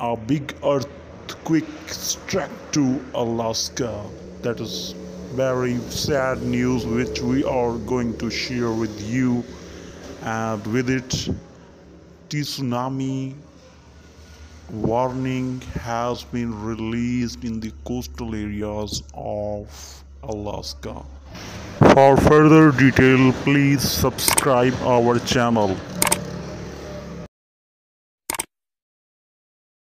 a big earthquake struck to Alaska. That is very sad news which we are going to share with you and with it the tsunami warning has been released in the coastal areas of Alaska. For further detail please subscribe our channel.